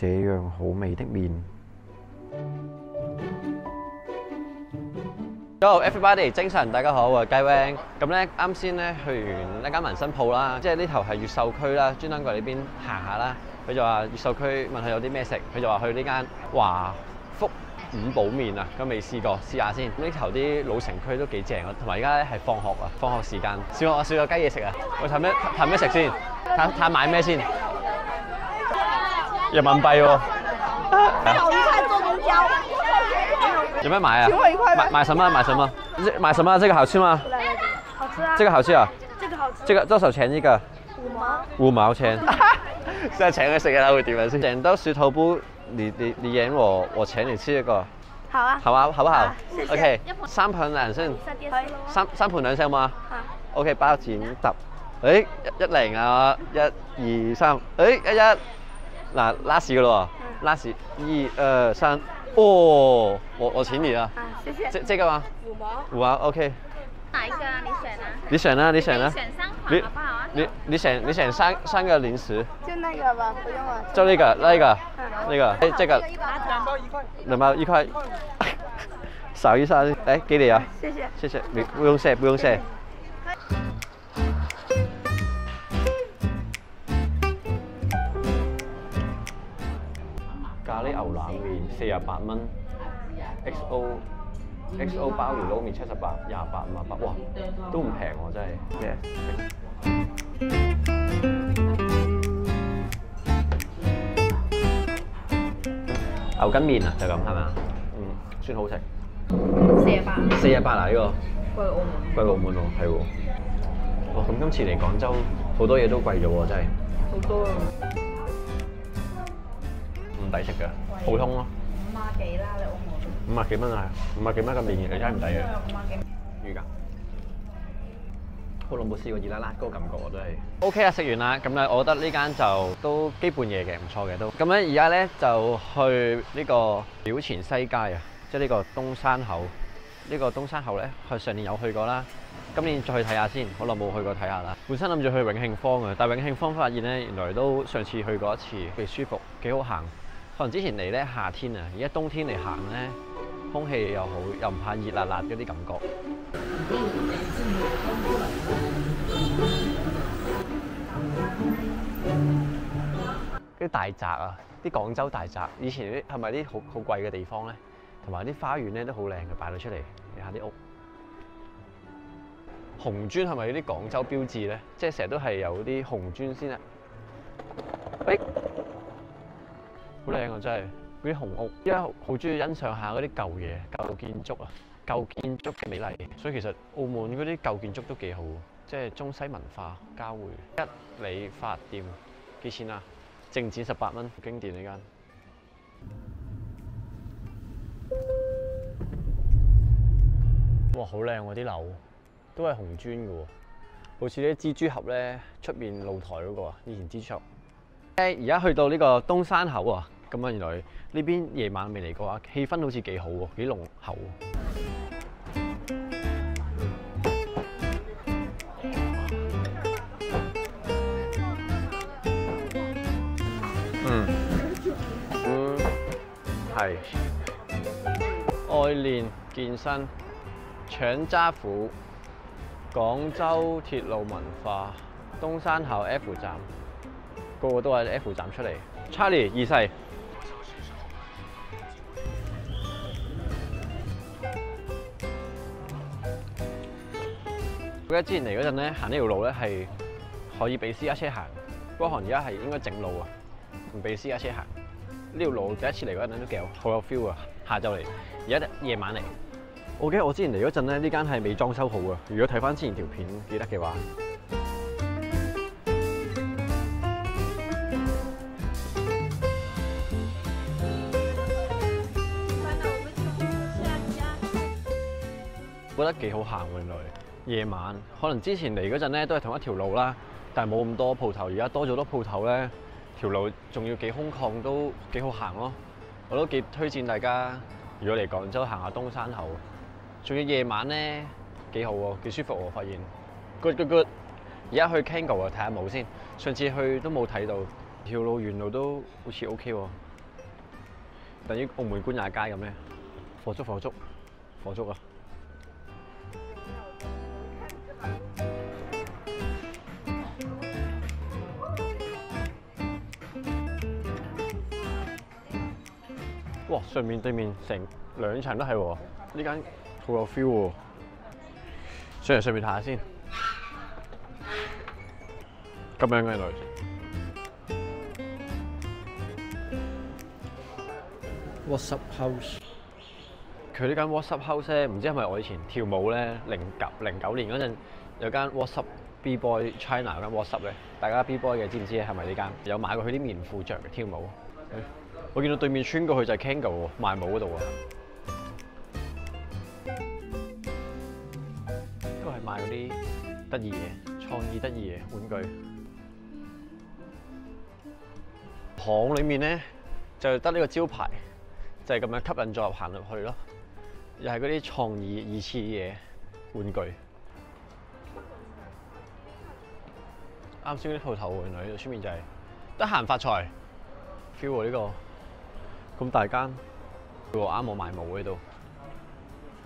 这样好味的麵？Hello everybody，精神大家好，我係雞 wing。咁咧啱先咧去完一間紋身鋪啦，即係呢頭係越秀區啦，專登過嚟呢邊行下啦。佢就話越秀區問佢有啲咩食，佢就話去呢間華福五寶麵啊，咁未試過，試下先。呢頭啲老城區都幾正啊，同埋而家咧係放學啊，放學時間，少我少個雞嘢食啊。我睇咩睇咩食先？睇睇買咩先？人民幣喎、小一块坐公交，有咩買啊？请我一块買吧。買什麼？買什麼？這買什麼？這個好吃嗎？好吃啊，這個好吃啊？这个好吃，這個多少錢一個？五毛。五毛錢。真係請佢食嘅啦，會點樣先？成兜小肚煲，你你你演我，我請你吃一個，好啊，好啊？好不好？OK，三盤兩先，三。三三盤兩先好，？OK，包剪揼。誒一一零啊，一二三，誒一一。嗱，last 嘅咯喎，last 一二三，哦，我我请你啊，啊，谢谢。这这个吗？五毛。五毛，OK，哪一个啊？你选啊？你选啦，你选啦你。選三你款好不好啊？你你选你选三三个零食，就那个吧，不用了。就那个那个那个，哎，这个。两包一块。两包一块。扫一下，哎，给你啊，谢谢。谢谢，你不用谢不用謝。四十八蚊，XO XO 鮑魚撈麵七十八，廿八五啊八，哇，都唔平喎真係。牛筋麵啊，就咁係咪啊？嗯，算好食。四十八，四十八啊呢個，貴澳門。貴澳門喎，係喎。哇，咁今次嚟廣州好多嘢都貴咗喎，真係好多啊！唔抵食㗎，普通咯，五孖幾啦，你澳門。五啊幾蚊啊，五啊幾蚊個麵你真係唔抵嘅。五啊幾。魚㗎。好耐冇試過熱辣辣嗰個感覺我都係。O K 啊，食完啦，咁咧我覺得呢間就都基本嘢嘅，唔錯嘅都。咁咧而家咧就去呢個表前西街啊，即係呢個東山口。呢、個東山口咧，佢上年有去過啦，今年再去睇下先，好耐冇去過睇下啦。本身諗住去永慶坊嘅，但係永慶坊發現咧，原來都上次去過一次，幾舒服，幾好行。可能之前嚟咧夏天啊，而家冬天嚟行咧，空氣又好，又唔怕熱辣辣嗰啲感覺。啲大宅啊，啲廣州大宅，以前啲係咪啲好好貴嘅地方咧？同埋啲花園咧都好靚嘅，擺到出嚟。睇下啲屋，紅磚係咪啲廣州標誌咧？即係成日都係有啲紅磚先啊！誒，好靚啊！真係嗰啲紅屋，因為好中意欣賞下嗰啲舊嘢、舊建築啊、舊建築嘅美麗。所以其實澳門嗰啲舊建築都幾好，即係中西文化交匯。一理髮店幾錢啊？正展十八蚊，經典呢間。哇，好靚喎啲樓，都係紅磚嘅喎，好似啲蜘蛛俠咧出面露台嗰個啊，以前蜘蛛俠。而家去到呢個東山口啊，咁啊原來呢邊夜晚未嚟過啊，氣氛好似幾好喎，幾濃厚喎。嗯，嗯，係。愛練健身、搶渣虎、廣州鐵路文化、東山口 F 站，個個都係 F 站出嚟。Charlie 二世，記得之前嚟嗰陣咧，行呢條路咧係可以俾私家車行，不過可能而家係應該整路啊，唔俾私家車行。呢條路第一次嚟嗰陣都幾好有 feel 啊！下晝嚟，而家夜晚嚟。我記得我之前嚟嗰陣咧，呢間係未裝修好啊。如果睇翻之前條片記得嘅話，覺得幾好行喎。原來夜晚可能之前嚟嗰陣咧都係同一條路啦，但係冇咁多鋪頭。而家多咗多鋪頭咧，條路仲要幾空曠，都幾好行咯。我都幾推薦大家，如果嚟廣州行下東山口，仲要夜晚咧幾好喎，幾舒服喎，發現。Good good good！而家去 Kango 啊，睇下舞先。上次去都冇睇到條路沿路都好似 OK 喎，等於澳門官也街咁咧，火燭火燭火燭啊！哇！上面對面成兩層都係喎，呢間好有 feel 喎。上嚟上面睇下先，咁樣嘅原來。WhatsApp House，佢呢間 WhatsApp House 咧，唔知係咪我以前跳舞咧，零九零九年嗰陣有間 WhatsApp B Boy China 嗰間 WhatsApp 咧，大家 B Boy 嘅知唔知係咪呢間？有買過佢啲棉褲着嘅跳舞。誒我見到對面穿過去就係 Kango 喎，賣帽嗰度啊！都係賣嗰啲得意嘢、創意得意嘢玩具。巷裡面咧就得呢個招牌，就係、咁樣吸引咗行入去咯。又係嗰啲創意二次嘢玩具。啱先嗰啲鋪頭，原來呢度出面就係得閒發財 feel 喎呢個。咁大間，喎啱我賣帽喺度，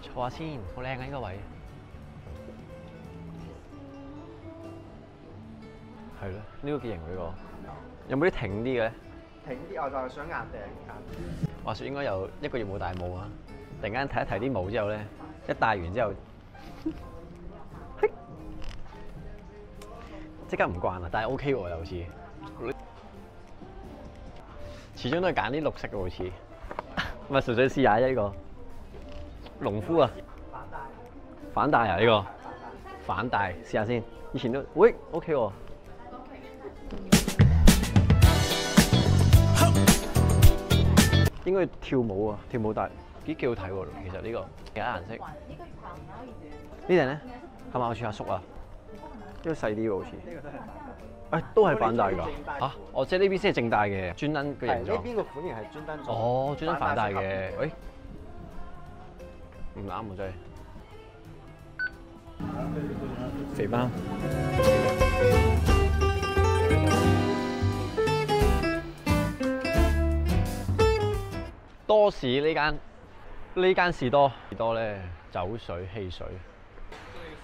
坐下先，好靚啊呢個位。係咯，呢、個幾型呢個。有冇啲挺啲嘅咧？挺啲我就係想硬定話說應該有一個月冇戴帽啊！突然間睇一睇啲帽之後咧，一戴完之後，即刻唔慣啦，但係 OK 喎又好似。始終都係揀啲綠色嘅好似，咪純粹試下啫呢個。農夫啊，反帶啊呢個，反帶試下先。以前都，喂 OK 喎。應該跳舞啊，跳舞但幾幾好睇喎，其實呢個其他顏色。呢頂咧係咪好似阿叔啊？呢個細啲喎好似。誒都係反大㗎嚇！哦，即係呢邊先係正大嘅，專登嘅形狀。呢邊個款型係專登做。哦，專登反大嘅，誒唔啱喎真係。肥包。多士呢間呢間士多士多咧酒水汽水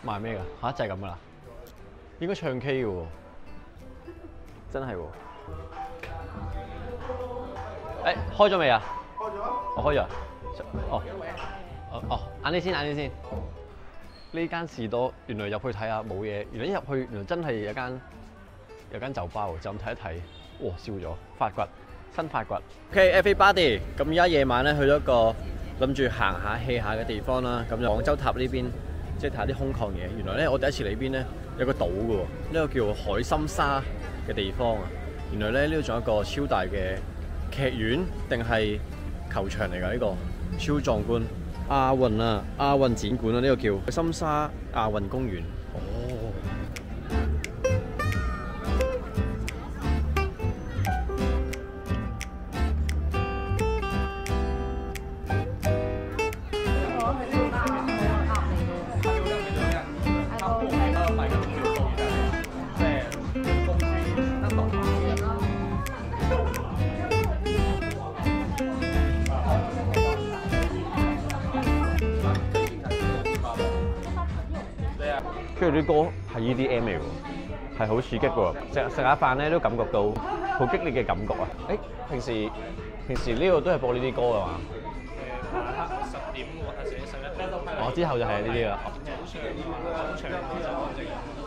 賣咩㗎？嚇就係咁噶啦，應該唱 K 嘅喎，真係喎。誒開咗未啊？開咗。我開咗。哦。哦哦，晏啲先，晏啲先。呢間士多原來入去睇下冇嘢，原來一入去原來真係有間有間酒吧喎，就咁睇一睇，哇笑咗，發掘。新發掘。OK，everybody，咁而家夜晚咧去咗一個諗住行下 hea 下嘅地方啦。咁就廣州塔呢邊，即係睇下啲空曠嘢。原來咧我第一次嚟呢邊咧有個島嘅喎，呢個叫海心沙嘅地方啊。原來咧呢度仲有一個超大嘅劇院定係球場嚟㗎？呢個超壯觀。亞運啊，亞運展館啊，呢個叫海心沙亞運公園。跟住啲歌係 EDM 嚟喎，係好刺激喎。食食下飯咧都感覺到好激烈嘅感覺啊！誒，平時平時呢度都係播呢啲歌嘅嘛？十點或者十一點。哦，之後就係呢啲啦。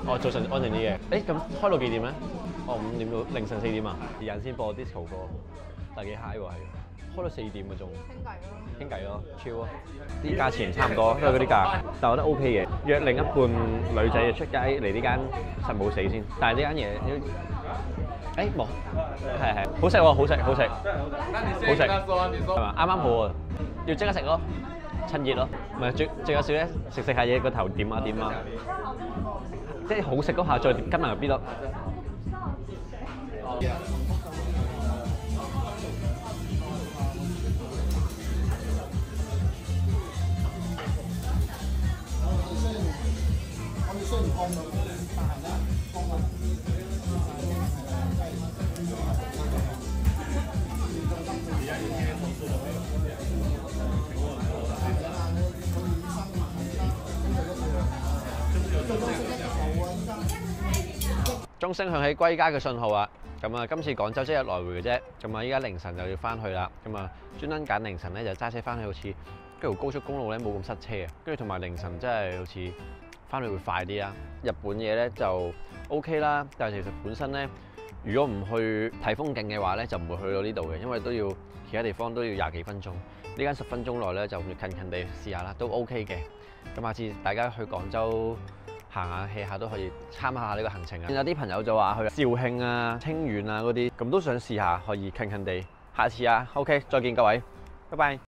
哦，早晨安靜啲嘅。誒，咁開到幾點咧？哦，五點到凌晨四點啊！時間先播 disco 歌，但係幾 high 喎係。開到四點嘅仲傾偈咯，倾偈咯超啊！啲價錢差唔多，都係嗰啲價，但係我覺得 OK 嘅。約另一半女仔出街嚟呢間實冇死先，但係呢間嘢，誒冇，係係。好食喎，好食好食，好食係嘛？啱啱好啊，要即刻食咯，趁熱咯，唔係最最有少咧，食食下嘢個頭點啊點啊，即係好食嗰下再跟埋入邊咯。鐘聲響起歸家嘅信號啊！咁啊，今次廣州即日來回嘅啫。咁啊，依家凌晨就要翻去啦。咁啊，專登揀凌晨咧就揸車翻去，好似嗰條高速公路咧冇咁塞車啊。跟住同埋凌晨真係好似翻去會快啲啊。日本嘢咧就 OK 啦，但係其實本身咧，如果唔去睇風景嘅話咧，就唔會去到呢度嘅，因為都要其他地方都要廿幾分鐘。呢間十分鐘內咧就近近地試下啦，都 OK 嘅。咁下次大家去廣州行下去下都可以參考下呢個行程啊！有啲朋友就話去肇慶啊、清遠啊嗰啲，咁都想試下，可以近近地。下次啊，OK，再見各位，拜拜。